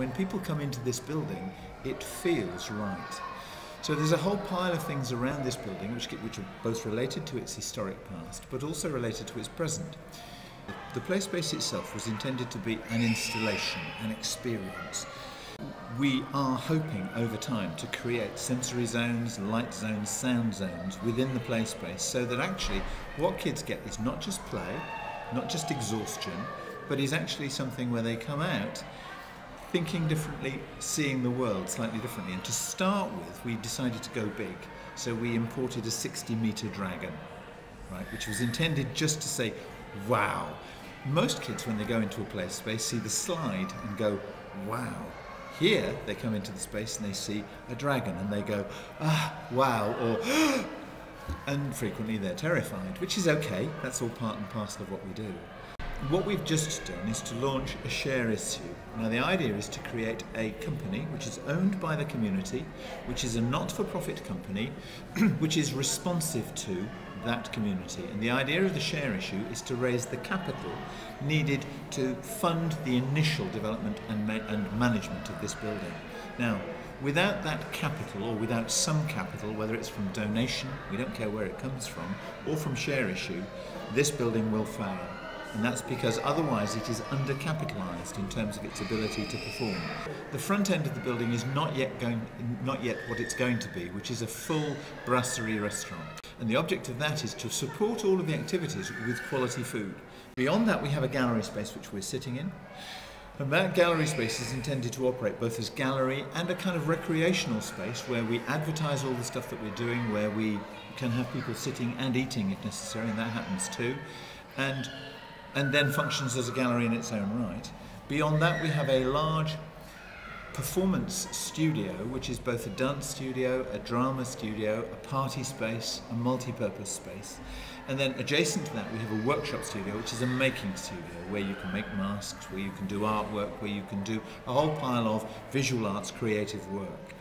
When people come into this building, it feels right. So there's a whole pile of things around this building which, which are both related to its historic past but also related to its present. The play space itself was intended to be an installation, an experience. We are hoping over time to create sensory zones, light zones, sound zones within the play space so that actually what kids get is not just play, not just exhaustion, but is actually something where they come out thinking differently, seeing the world slightly differently. And to start with, we decided to go big. So we imported a 60 meter dragon, right, which was intended just to say, wow. Most kids, when they go into a play space, see the slide and go, wow. Here, they come into the space and they see a dragon and they go, ah, wow, or, and frequently they're terrified, which is okay. That's all part and parcel of what we do. What we've just done is to launch a share issue. Now the idea is to create a company which is owned by the community, which is a not-for-profit company, which is responsive to that community. And the idea of the share issue is to raise the capital needed to fund the initial development and, ma and management of this building. Now, without that capital or without some capital, whether it's from donation, we don't care where it comes from, or from share issue, this building will fail and that's because otherwise it is undercapitalized in terms of its ability to perform. The front end of the building is not yet going not yet what it's going to be, which is a full brasserie restaurant. And the object of that is to support all of the activities with quality food. Beyond that we have a gallery space which we're sitting in. And that gallery space is intended to operate both as gallery and a kind of recreational space where we advertise all the stuff that we're doing, where we can have people sitting and eating if necessary, and that happens too. And and then functions as a gallery in its own right. Beyond that, we have a large performance studio, which is both a dance studio, a drama studio, a party space, a multi-purpose space. And then adjacent to that, we have a workshop studio, which is a making studio, where you can make masks, where you can do artwork, where you can do a whole pile of visual arts creative work.